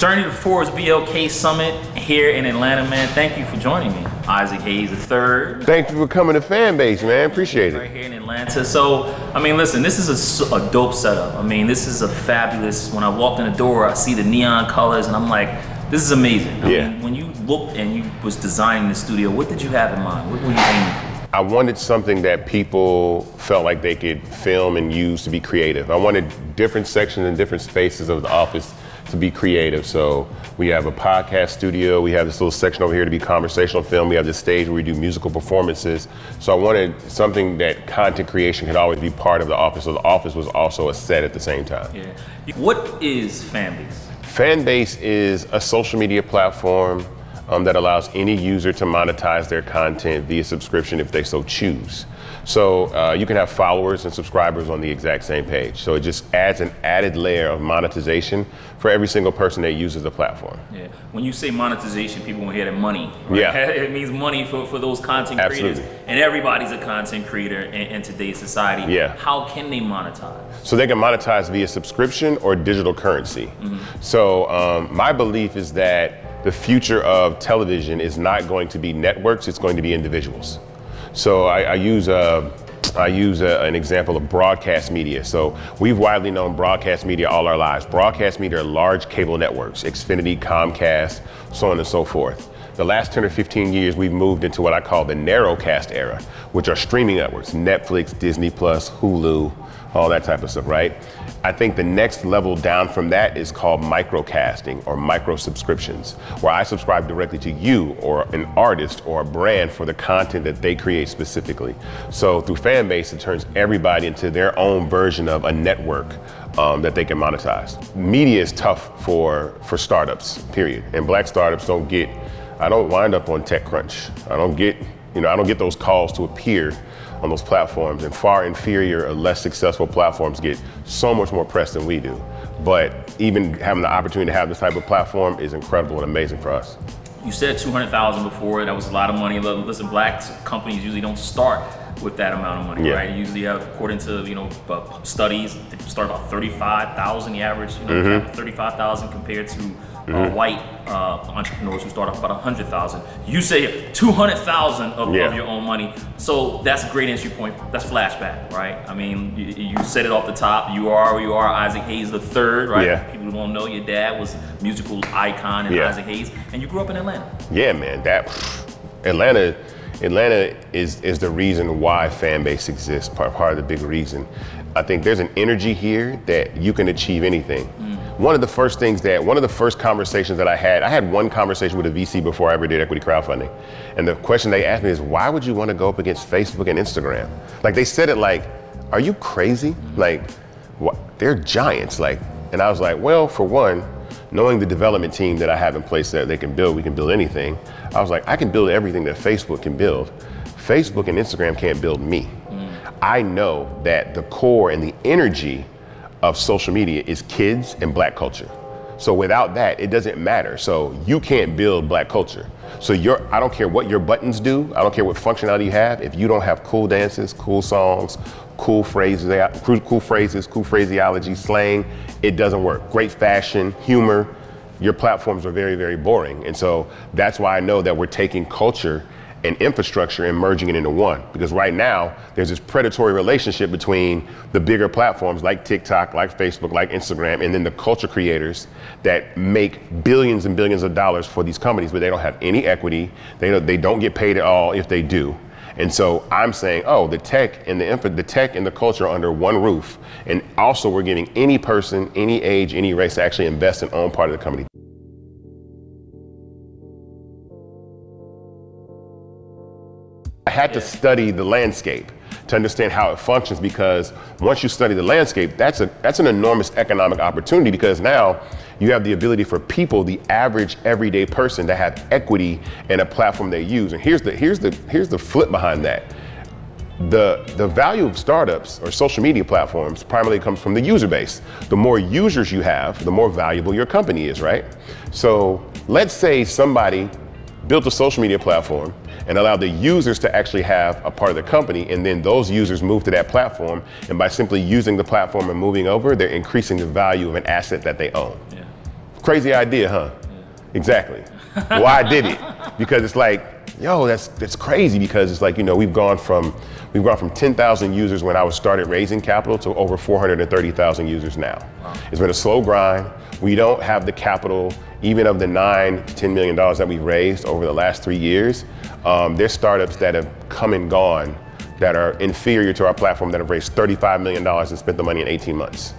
Journey to Forbes BLK Summit here in Atlanta, man. Thank you for joining me, Isaac Hayes III. Thank you for coming to Fanbase, man. Appreciate Right it. here in Atlanta. So, I mean, listen, this is a dope setup. I mean, this is a fabulous. When I walked in the door, I see the neon colors, and I'm like, this is amazing. I Yeah. mean, when you looked and you was designing the studio, what did you have in mind? What were you aiming for? I wanted something that people felt like they could film and use to be creative. I wanted different sections and different spaces of the office to be creative. So we have a podcast studio, we have this little section over here to be conversational film, we have this stage where we do musical performances. So I wanted something that content creation could always be part of the office. So the office was also a set at the same time. Yeah. What is Fanbase? Fanbase is a social media platform um, that allows any user to monetize their content via subscription if they so choose. So uh, you can have followers and subscribers on the exact same page. So it just adds an added layer of monetization for every single person that uses the platform. Yeah. When you say monetization, people will hear that money. Right? Yeah. It means money for, for those content creators. Absolutely. And everybody's a content creator in, in today's society. Yeah. How can they monetize? So they can monetize via subscription or digital currency. Mm-hmm. So um, my belief is that the future of television is not going to be networks; it's going to be individuals. So I, I use a, I use a, an example of broadcast media. So we've widely known broadcast media all our lives. Broadcast media are large cable networks, Xfinity, Comcast, so on and so forth. The last 10 or 15 years, we've moved into what I call the narrowcast era, which are streaming networks, Netflix, Disney Plus, Hulu, all that type of stuff, right? I think the next level down from that is called microcasting or micro subscriptions, where I subscribe directly to you or an artist or a brand for the content that they create specifically. So through Fanbase, it turns everybody into their own version of a network um, that they can monetize. Media is tough for for startups, period, and black startups don't get. I don't wind up on TechCrunch. I don't get, you know, I don't get those calls to appear on those platforms. And far inferior or less successful platforms get so much more press than we do. But even having the opportunity to have this type of platform is incredible and amazing for us. You said 200,000 before, that was a lot of money. Listen, black companies usually don't start with that amount of money, Yeah. right? Usually, uh, according to you know uh, studies, they start about 35,000. The average, you know, Mm-hmm. 35,000 compared to uh, white uh, entrepreneurs who start off about 100,000. You say 200,000 of, Yeah. of your own money, so that's a great entry point. That's flashback, right? I mean, you, you said it off the top. You are you are, Isaac Hayes the third, right? Yeah. People who don't know your dad was a musical icon and Yeah. Isaac Hayes, and you grew up in Atlanta. Yeah, man, that Atlanta, Atlanta is is the reason why Fanbase exists. Part part of the big reason. I think there's an energy here that you can achieve anything. One of the first things that one of the first conversations that I had, I had one conversation with a VC before I ever did equity crowdfunding, and the question they asked me is, why would you want to go up against Facebook and Instagram? Like they said it like, are you crazy? Like, what? They're giants. Like, and I was like, well, for one, knowing the development team that I have in place that they can build, we can build anything. I was like, I can build everything that Facebook can build. Facebook and Instagram can't build me. Mm. I know that the core and the energy of social media is kids and black culture. So without that, it doesn't matter. So you can't build black culture. So your I don't care what your buttons do, I don't care what functionality you have, if you don't have cool dances, cool songs, cool phrases, cool, cool phrases, cool phraseology, slang, it doesn't work. Great fashion, humor, your platforms are very, very boring. And so that's why I know that we're taking culture and infrastructure and merging it into one. Because right now, there's this predatory relationship between the bigger platforms like TikTok, like Facebook, like Instagram, and then the culture creators that make billions and billions of dollars for these companies, but they don't have any equity. They don't, they don't get paid at all if they do. And so I'm saying, oh, the tech and the info, the tech and the culture are under one roof. And also we're giving any person, any age, any race to actually invest and own part of the company. Had to study the landscape to understand how it functions because once you study the landscape, that's a that's an enormous economic opportunity because now you have the ability for people, the average everyday person, to have equity in a platform they use. And here's the here's the here's the flip behind that. The the value of startups or social media platforms primarily comes from the user base. The more users you have, the more valuable your company is, right? So let's say somebody built a social media platform and allowed the users to actually have a part of the company and then those users move to that platform and by simply using the platform and moving over they're increasing the value of an asset that they own Yeah. Crazy idea, huh? Exactly. Why did it? Because it's like, yo, that's that's crazy because it's like, you know, we've gone from we've gone from 10,000 users when I was started raising capital to over 430,000 users now. Wow. It's been a slow grind. We don't have the capital, even of the nine to 10 million dollars that we've raised over the last three years. Um, there's startups that have come and gone that are inferior to our platform that have raised $35 million and spent the money in 18 months.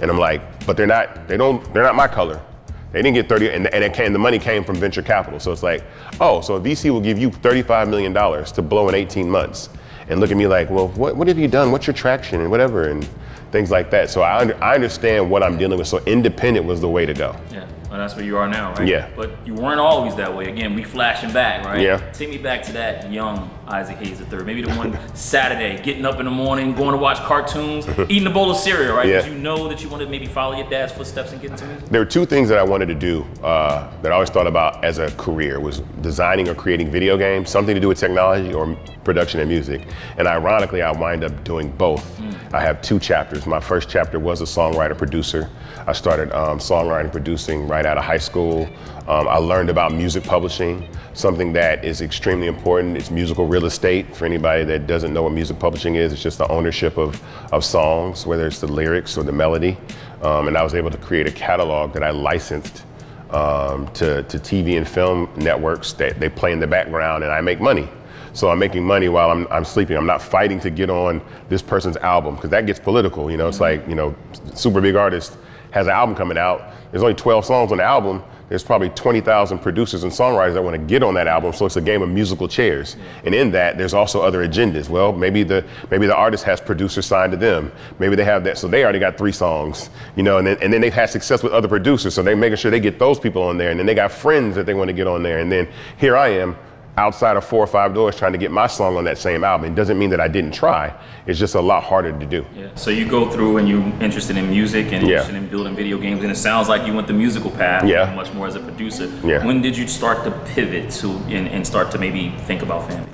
And I'm like, but they're not, they don't, they're not my color. They didn't get 30, and, and came, the money came from venture capital. So it's like, oh, so a VC will give you $35 million to blow in 18 months. And look at me like, well, what, what have you done? What's your traction and whatever, and things like that. So I, under, I understand what I'm dealing with. So independent was the way to go. Yeah. Well, that's where you are now, right? Yeah. But you weren't always that way. Again, we flashing back, right? Yeah. Take me back to that young Isaac Hayes III. Maybe the one Saturday, getting up in the morning, going to watch cartoons, eating a bowl of cereal, right? Because Yeah. you know that you want to maybe follow your dad's footsteps and get into music. There were two things that I wanted to do uh, that I always thought about as a career was designing or creating video games, something to do with technology or production and music. And ironically, I wind up doing both. I have two chapters. My first chapter was a songwriter producer. I started um, songwriting producing right out of high school. Um, I learned about music publishing, something that is extremely important. It's musical real estate. For anybody that doesn't know what music publishing is, it's just the ownership of, of songs, whether it's the lyrics or the melody. Um, and I was able to create a catalog that I licensed um, to, to TV and film networks that they play in the background and I make money. So I'm making money while I'm, I'm sleeping. I'm not fighting to get on this person's album because that gets political. You know, it's like, you know, super big artist has an album coming out. There's only 12 songs on the album. There's probably 20,000 producers and songwriters that want to get on that album. So it's a game of musical chairs. And in that, there's also other agendas. Well, maybe the maybe the artist has producers signed to them. Maybe they have that. So they already got three songs, you know, and then, and then they've had success with other producers. So they're making sure they get those people on there. And then they got friends that they want to get on there. And then here I am outside of four or five doors trying to get my song on that same album. It doesn't mean that I didn't try. It's just a lot harder to do. Yeah. So you go through and you're interested in music and Yeah. interested in building video games, and it sounds like you went the musical path Yeah. much more as a producer. Yeah. When did you start to pivot to and, and start to maybe think about family?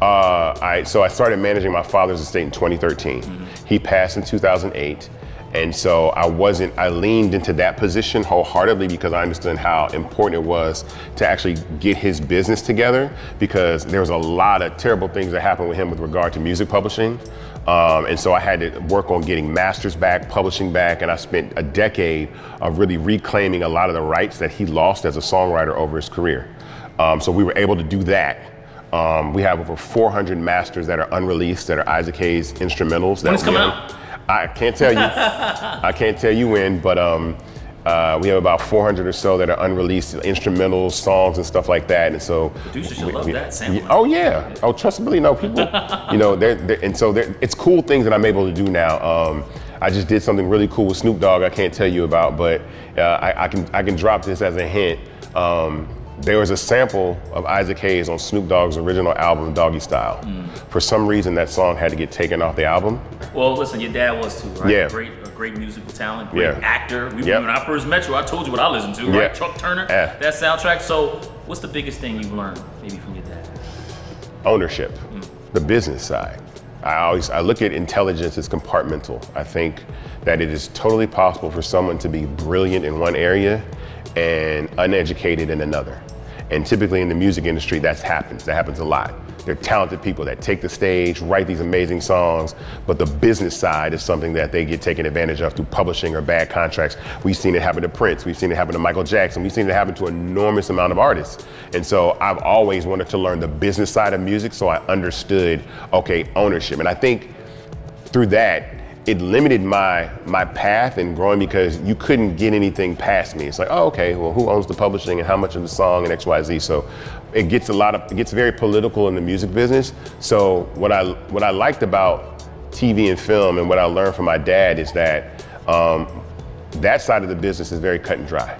Uh, I, so I started managing my father's estate in 2013. He passed in 2008. And so I wasn't, I leaned into that position wholeheartedly because I understood how important it was to actually get his business together because there was a lot of terrible things that happened with him with regard to music publishing. Um, and so I had to work on getting masters back, publishing back, and I spent a decade of really reclaiming a lot of the rights that he lost as a songwriter over his career. Um, so we were able to do that. Um, we have over 400 masters that are unreleased that are Isaac Hayes instrumentals. When it's that coming out? I can't tell you. I can't tell you when, but um, uh, we have about 400 or so that are unreleased instrumentals, songs, and stuff like that. And so, Producers should we- love we- that sampling. Oh yeah. Oh, trust me, no people. you know, they're, they're- and so they're- it's cool things that I'm able to do now. Um, I just did something really cool with Snoop Dogg. I can't tell you about, but uh, I, I can I can drop this as a hint. Um, there was a sample of Isaac Hayes on Snoop Dogg's original album, Doggystyle. Mm. For some reason, that song had to get taken off the album. Well, listen, your dad was too, right? Yeah. Great, a great musical talent, great Yeah. actor. We, Yep. When I first met you, I told you what I listened to, Yeah. right? Truck Turner, Yeah. that soundtrack. So, what's the biggest thing you've learned, maybe from your dad? ownership, the business side. I always I look at intelligence as compartmental. I think that it is totally possible for someone to be brilliant in one area and uneducated in another. And typically in the music industry, that happens. That happens a lot. They're talented people that take the stage, write these amazing songs, but the business side is something that they get taken advantage of through publishing or bad contracts. We've seen it happen to Prince, we've seen it happen to Michael Jackson, we've seen it happen to an enormous amount of artists. And so I've always wanted to learn the business side of music so I understood, okay, ownership. And I think through that, it limited my my path and growing because you couldn't get anything past me. It's like, oh, okay, well, who owns the publishing and how much of the song and X, Y, Z. So it gets a lot of it gets very political in the music business. So what I what I liked about TV and film and what I learned from my dad is that um, that side of the business is very cut and dry.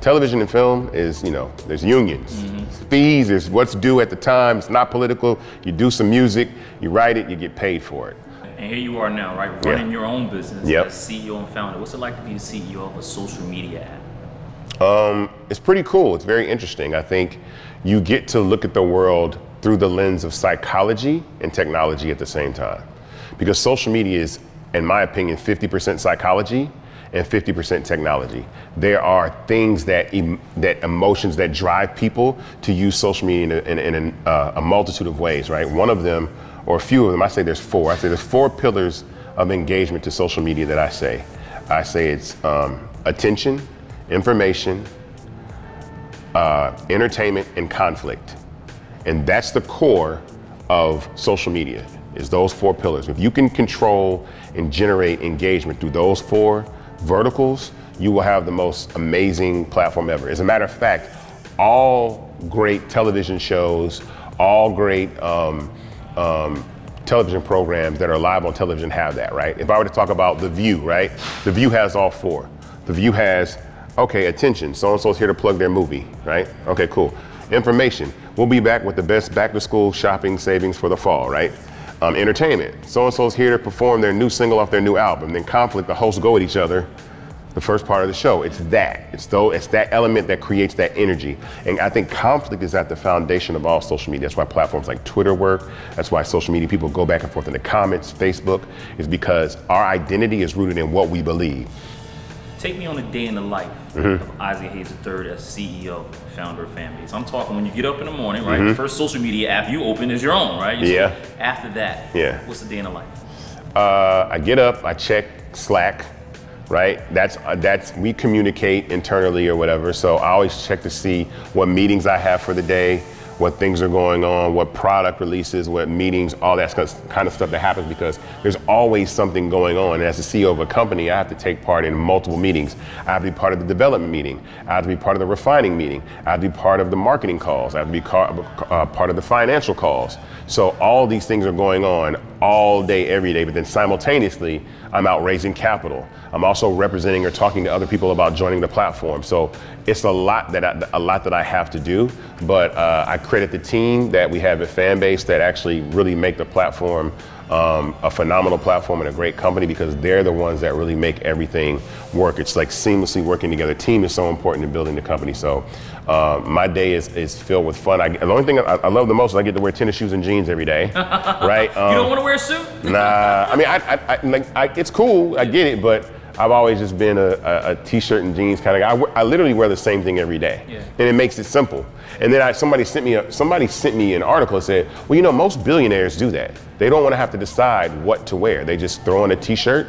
Television and film is, you know, there's unions, fees, there's what's due at the time. It's not political. You do some music, you write it, you get paid for it. And here you are now, right? Yeah. Running your own business Yep. as CEO and founder. What's it like to be the CEO of a social media app? Um, it's pretty cool. It's very interesting. I think you get to look at the world through the lens of psychology and technology at the same time. Because social media is, in my opinion, 50% psychology and 50% technology. There are things that em- that emotions that drive people to use social media in, a, in, in a, uh, a multitude of ways, right? One of them, or a few of them, I say there's four. I say there's four pillars of engagement to social media that I say. I say it's um, attention, information, uh, entertainment, and conflict. And that's the core of social media, is those four pillars. If you can control and generate engagement through those four verticals, you will have the most amazing platform ever. As a matter of fact, all great television shows, all great um, um, television programs that are live on television have that, right? If I were to talk about The View, right? The View has all four. The View has, okay, attention, so and so's here to plug their movie, right? Okay, cool. Information, we'll be back with the best back to school shopping savings for the fall, right? Um, entertainment, so and so's here to perform their new single off their new album. Then conflict, the hosts go at each other the first part of the show. It's that. It's though it's that element that creates that energy. And I think conflict is at the foundation of all social media. That's why platforms like Twitter work. That's why social media people go back and forth in the comments, Facebook, is because our identity is rooted in what we believe. Take me on a day in the life mm-hmm. of Isaac Hayes III as CEO, founder of Fanbase. I'm talking when you get up in the morning, right? Mm-hmm. The first social media app you open is your own, right? You yeah. After that, yeah. What's the day in the life? Uh, I get up, I check Slack, right? That's uh, that's we communicate internally or whatever. So I always check to see what meetings I have for the day what things are going on, what product releases, what meetings, all that kind of stuff that happens because there's always something going on. And as the CEO of a company, I have to take part in multiple meetings. I have to be part of the development meeting. I have to be part of the refining meeting. I have to be part of the marketing calls. I have to be uh, part of the financial calls. So all these things are going on all day, every day, but then simultaneously, I'm out raising capital. I'm also representing or talking to other people about joining the platform. So it's a lot that I, a lot that I have to do, but uh, I credit the team that we have at Fanbase that actually really make the platform um, a phenomenal platform and a great company because they're the ones that really make everything work. It's like seamlessly working together. Team is so important in building the company. So uh, my day is, is filled with fun. I, the only thing I, I, love the most is I get to wear tennis shoes and jeans every day, right? Um, you don't um, want to wear a suit? nah. I mean, I, I, I like, it's cool. I get it, but I've always just been a, a, a t-shirt and jeans kind of guy. I, I, literally wear the same thing every day, yeah. and it makes it simple. And then I, somebody sent me a, somebody sent me an article that said, well, you know, most billionaires do that. They don't want to have to decide what to wear. They just throw on a t-shirt,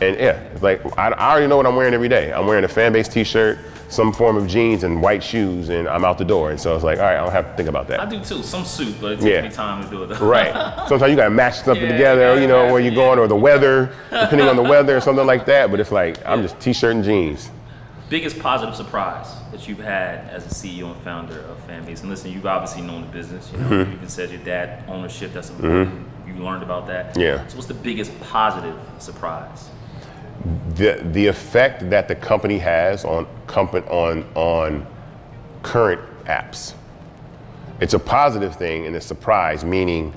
and yeah, it's like I, I already know what I'm wearing every day. I'm wearing a Fanbase t-shirt some form of jeans and white shoes, and I'm out the door. And so it's like, all right, I don't have to think about that. I do too, some suit, but it takes yeah. me time to do it. Right. Sometimes you gotta match something yeah, together, you know, where you're going, or the weather, depending on the weather, or something like that. But it's like I'm just t-shirt and jeans. Biggest positive surprise that you've had as a CEO and founder of Fanbase, and listen, you've obviously known the business. You know, mm-hmm. you even said your dad ownership. That's important. Mm-hmm. You learned about that. Yeah. So what's the biggest positive surprise? The the effect that the company has on company on on current apps. It's a positive thing and a surprise, meaning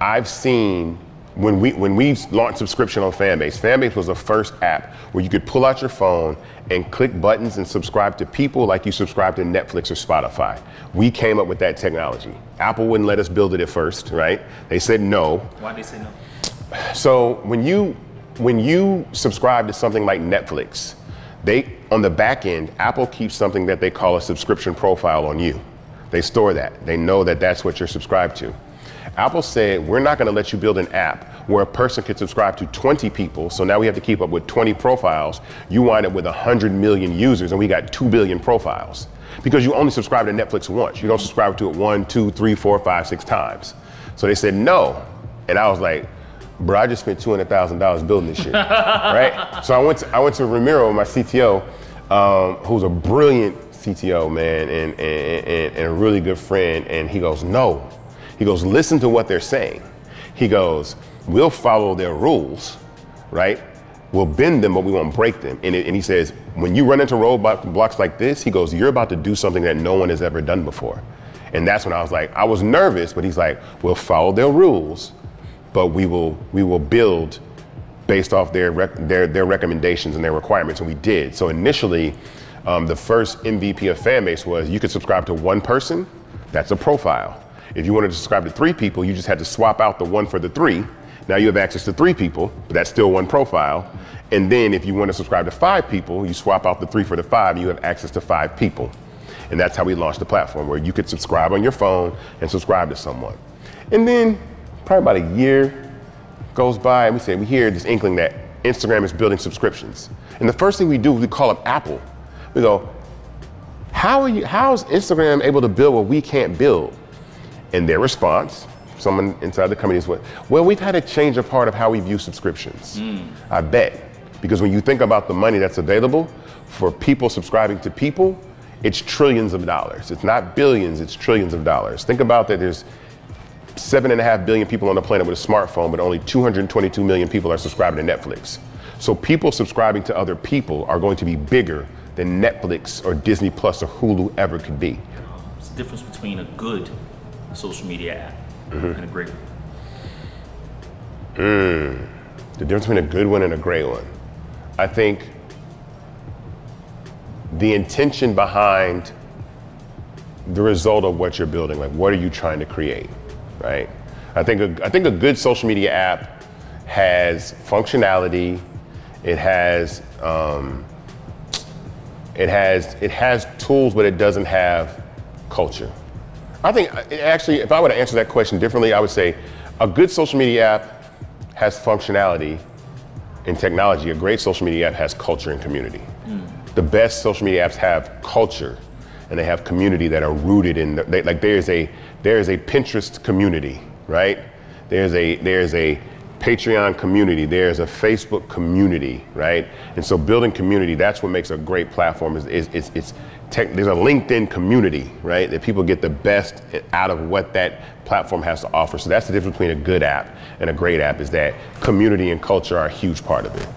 I've seen when we when we launched subscription on Fanbase, Fanbase was the first app where you could pull out your phone and click buttons and subscribe to people like you subscribe to Netflix or Spotify. We came up with that technology. Apple wouldn't let us build it at first, right? They said no. Why did they say no? So when you when you subscribe to something like Netflix, they on the back end, Apple keeps something that they call a subscription profile on you. They store that. They know that that's what you're subscribed to. Apple said, we're not going to let you build an app where a person can subscribe to 20 people. So now we have to keep up with 20 profiles. You wind up with 100 million users, and we got 2 billion profiles. Because you only subscribe to Netflix once. You don't subscribe to it one, two, three, four, five, six times. So they said no. And I was like, bro, I just spent two hundred thousand dollars building this shit, right? So I went to I went to Ramiro, my CTO, um, who's a brilliant CTO man and, and, and, and a really good friend, and he goes, no, he goes, listen to what they're saying. He goes, we'll follow their rules, right? We'll bend them, but we won't break them. And, it, and he says, when you run into roadblocks like this, he goes, you're about to do something that no one has ever done before. And that's when I was like, I was nervous, but he's like, we'll follow their rules, but we will we will build based off their rec- their their recommendations and their requirements, and we did. So initially, um, the first MVP of Fanbase was you could subscribe to one person, that's a profile. If you wanted to subscribe to three people, you just had to swap out the one for the three, Now you have access to three people, but that's still one profile. And then if you want to subscribe to five people, you swap out the three for the five, and you have access to five people. And that's how we launched the platform where you could subscribe on your phone and subscribe to someone. And then probably about a year goes by and we say, we hear this inkling that Instagram is building subscriptions. And the first thing we do, we call up Apple. We go, how are you, how is Instagram able to build what we can't build? And their response, someone inside the company is what, well, we've had to change a part of how we view subscriptions. Mm. I bet. Because when you think about the money that's available for people subscribing to people, it's trillions of dollars. It's not billions, it's trillions of dollars. Think about that there's seven and a half billion people on the planet with a smartphone, but only 222 million people are subscribing to Netflix. So people subscribing to other people are going to be bigger than Netflix or Disney Plus or Hulu ever could be. It's the difference between a good social media app mm-hmm. and a great one. Mm. The difference between a good one and a great one. I think the intention behind the result of what you're building, like what are you trying to create, right? I think a, I think a good social media app has functionality, it has um, it has it has tools, but it doesn't have culture. I think actually, if I were to answer that question differently, I would say a good social media app has functionality and technology. A great social media app has culture and community. Mm the best social media apps have culture and they have community that are rooted in the, they, like there's a there's a Pinterest community, right? There's a there's a Patreon community, there's a Facebook community, right? And so building community, that's what makes a great platform is, is, is it's tech, there's a LinkedIn community, right? That people get the best out of what that platform has to offer. So that's the difference between a good app and a great app is that community and culture are a huge part of it.